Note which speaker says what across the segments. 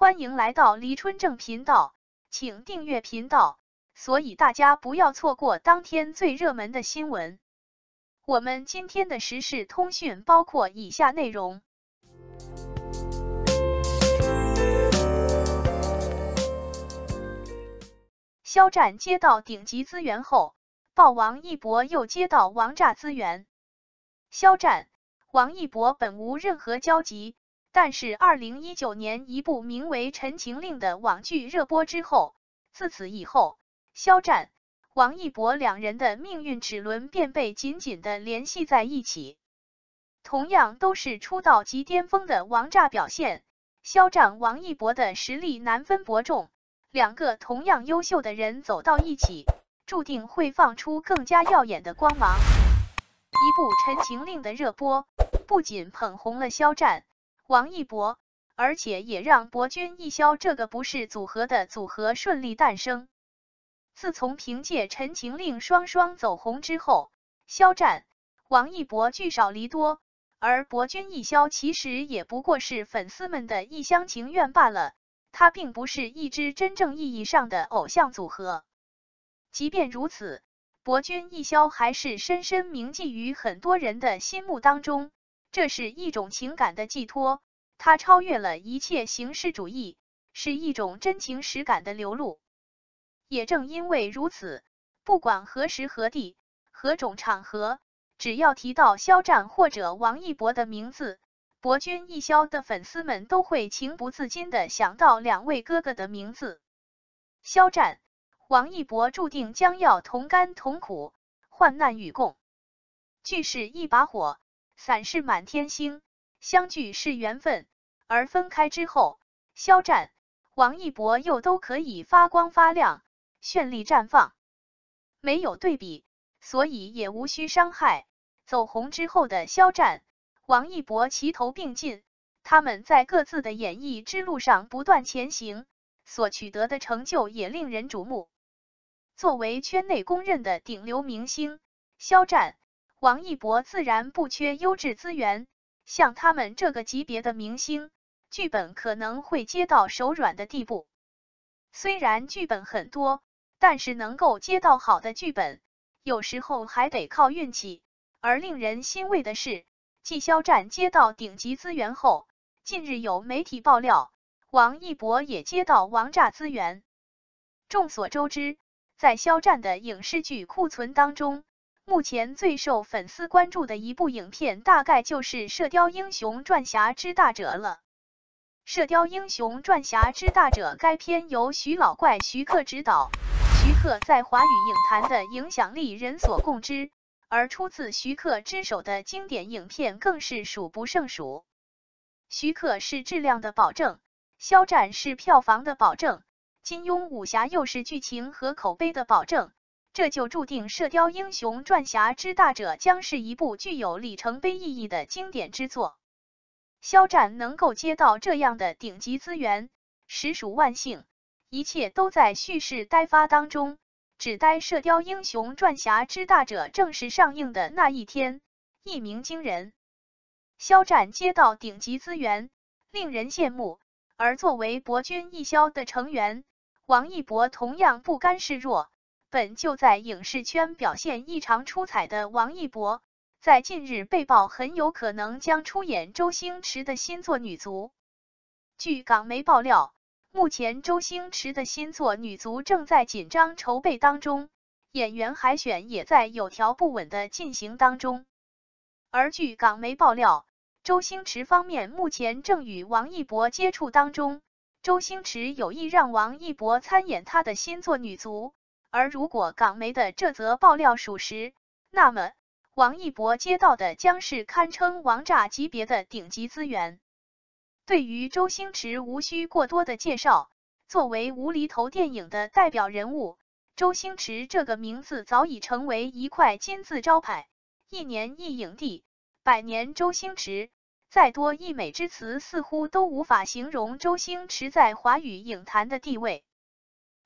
Speaker 1: 欢迎来到黎春正频道，请订阅频道，所以大家不要错过当天最热门的新闻。我们今天的时事通讯包括以下内容：肖战接到顶级资源后，爆王一博又接到王炸资源。肖战、王一博本无任何交集。但是，二零一九年一部名为《陈情令》的网剧热播之后，自此以后，肖战、王一博两人的命运齿轮便被紧紧的联系在一起。同样都是出道即巅峰的王炸表现，肖战、王一博的实力难分伯仲。两个同样优秀的人走到一起，注定会放出更加耀眼的光芒。一部《陈情令》的热播，不仅捧红了肖战。王一博，而且也让博君一肖这个不是组合的组合顺利诞生。自从凭借《陈情令》双双走红之后，肖战、王一博聚少离多，而博君一肖其实也不过是粉丝们的一厢情愿罢了，他并不是一支真正意义上的偶像组合。即便如此，博君一肖还是深深铭记于很多人的心目当中。这是一种情感的寄托，它超越了一切形式主义，是一种真情实感的流露。也正因为如此，不管何时何地、何种场合，只要提到肖战或者王一博的名字，博君一肖的粉丝们都会情不自禁的想到两位哥哥的名字。肖战、王一博注定将要同甘同苦，患难与共。聚是一把火。散是满天星，相聚是缘分，而分开之后，肖战、王一博又都可以发光发亮，绚丽绽放。没有对比，所以也无需伤害。走红之后的肖战、王一博齐头并进，他们在各自的演艺之路上不断前行，所取得的成就也令人瞩目。作为圈内公认的顶流明星，肖战。王一博自然不缺优质资源，像他们这个级别的明星，剧本可能会接到手软的地步。虽然剧本很多，但是能够接到好的剧本，有时候还得靠运气。而令人欣慰的是，继肖战接到顶级资源后，近日有媒体爆料，王一博也接到王炸资源。众所周知，在肖战的影视剧库存当中。目前最受粉丝关注的一部影片，大概就是《射雕英雄传侠之大者》了。《射雕英雄传侠之大者》该片由徐老怪徐克执导，徐克在华语影坛的影响力人所共知，而出自徐克之手的经典影片更是数不胜数。徐克是质量的保证，肖战是票房的保证，金庸武侠又是剧情和口碑的保证。这就注定《射雕英雄传侠之大者》将是一部具有里程碑意义的经典之作。肖战能够接到这样的顶级资源，实属万幸。一切都在蓄势待发当中，只待《射雕英雄传侠之大者》正式上映的那一天，一鸣惊人。肖战接到顶级资源，令人羡慕。而作为博君一肖的成员，王一博同样不甘示弱。本就在影视圈表现异常出彩的王一博，在近日被曝很有可能将出演周星驰的新作女足。据港媒爆料，目前周星驰的新作女足正在紧张筹备当中，演员海选也在有条不紊的进行当中。而据港媒爆料，周星驰方面目前正与王一博接触当中，周星驰有意让王一博参演他的新作女足。而如果港媒的这则爆料属实，那么王一博接到的将是堪称王炸级别的顶级资源。对于周星驰，无需过多的介绍。作为无厘头电影的代表人物，周星驰这个名字早已成为一块金字招牌。一年一影帝，百年周星驰，再多溢美之词，似乎都无法形容周星驰在华语影坛的地位。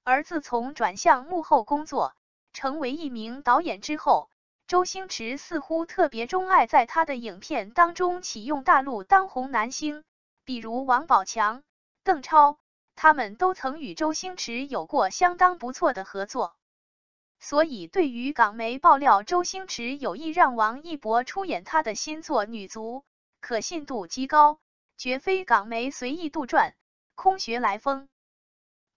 Speaker 1: 而自从转向幕后工作，成为一名导演之后，周星驰似乎特别钟爱在他的影片当中启用大陆当红男星，比如王宝强、邓超、他们都曾与周星驰有过相当不错的合作，所以对于港媒爆料周星驰有意让王一博出演他的新作《女足》，可信度极高，绝非港媒随意杜撰、空穴来风。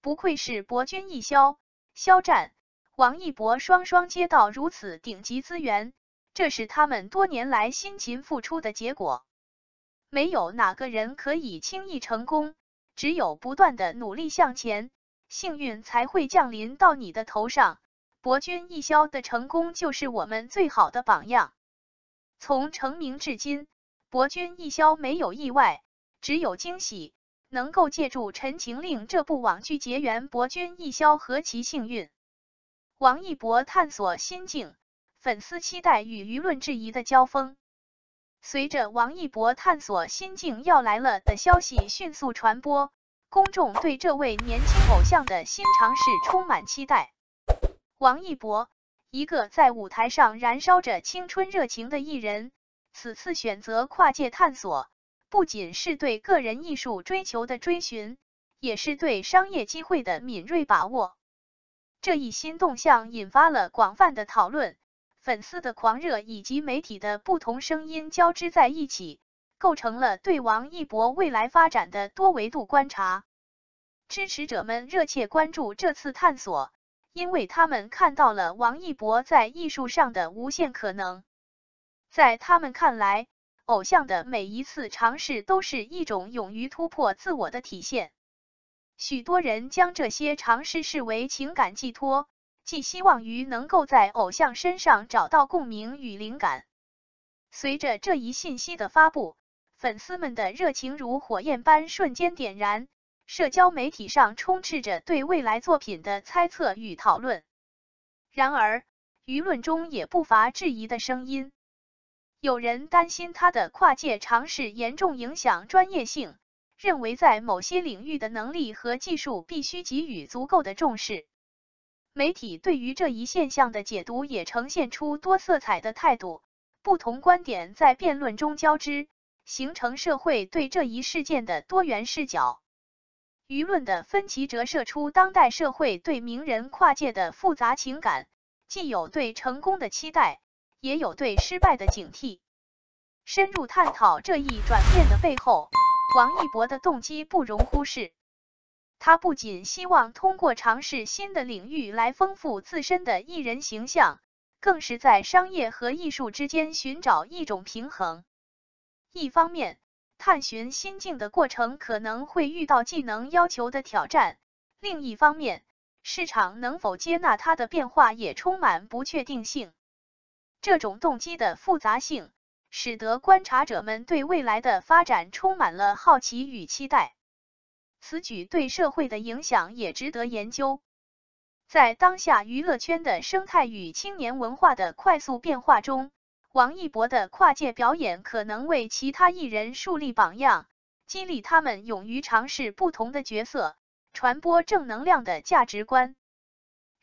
Speaker 1: 不愧是博君一肖，肖战、王一博双双接到如此顶级资源，这是他们多年来辛勤付出的结果。没有哪个人可以轻易成功。只有不断的努力向前，幸运才会降临到你的头上。博君一肖的成功就是我们最好的榜样。从成名至今，博君一肖没有意外，只有惊喜。能够借助《陈情令》这部网剧结缘，博君一肖何其幸运！王一博探索心境，粉丝期待与舆论质疑的交锋。随着王一博探索心境要来了的消息迅速传播，公众对这位年轻偶像的新尝试充满期待。王一博，一个在舞台上燃烧着青春热情的艺人，此次选择跨界探索，不仅是对个人艺术追求的追寻，也是对商业机会的敏锐把握。这一新动向引发了广泛的讨论。粉丝的狂热以及媒体的不同声音交织在一起，构成了对王一博未来发展的多维度观察。支持者们热切关注这次探索，因为他们看到了王一博在艺术上的无限可能。在他们看来，偶像的每一次尝试都是一种勇于突破自我的体现。许多人将这些尝试视为情感寄托。寄希望于能够在偶像身上找到共鸣与灵感。随着这一信息的发布，粉丝们的热情如火焰般瞬间点燃，社交媒体上充斥着对未来作品的猜测与讨论。然而，舆论中也不乏质疑的声音。有人担心他的跨界尝试严重影响专业性，认为在某些领域的能力和技术必须给予足够的重视。媒体对于这一现象的解读也呈现出多色彩的态度，不同观点在辩论中交织，形成社会对这一事件的多元视角。舆论的分歧折射出当代社会对名人跨界的复杂情感，既有对成功的期待，也有对失败的警惕。深入探讨这一转变的背后，王一博的动机不容忽视。他不仅希望通过尝试新的领域来丰富自身的艺人形象，更是在商业和艺术之间寻找一种平衡。一方面，探寻心境的过程可能会遇到技能要求的挑战；另一方面，市场能否接纳他的变化也充满不确定性。这种动机的复杂性，使得观察者们对未来的发展充满了好奇与期待。此举对社会的影响也值得研究。在当下娱乐圈的生态与青年文化的快速变化中，王一博的跨界表演可能为其他艺人树立榜样，激励他们勇于尝试不同的角色，传播正能量的价值观。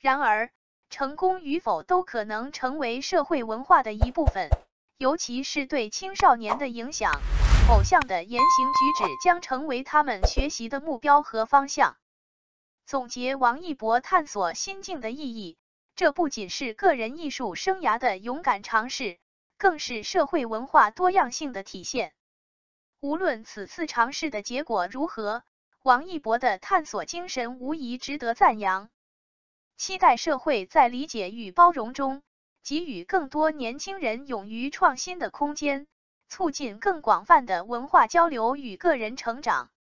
Speaker 1: 然而，成功与否都可能成为社会文化的一部分，尤其是对青少年的影响。偶像的言行举止将成为他们学习的目标和方向。总结王一博探索心境的意义，这不仅是个人艺术生涯的勇敢尝试，更是社会文化多样性的体现。无论此次尝试的结果如何，王一博的探索精神无疑值得赞扬。期待社会在理解与包容中，给予更多年轻人勇于创新的空间。促进更广泛的文化交流与个人成长。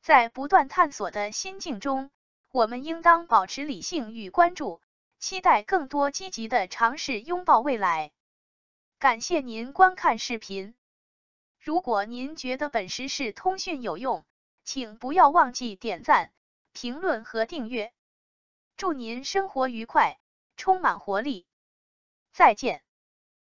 Speaker 1: 在不断探索的心境中，我们应当保持理性与关注，期待更多积极的尝试，拥抱未来。感谢您观看视频。如果您觉得本时事通讯有用，请不要忘记点赞、评论和订阅。祝您生活愉快，充满活力。再见。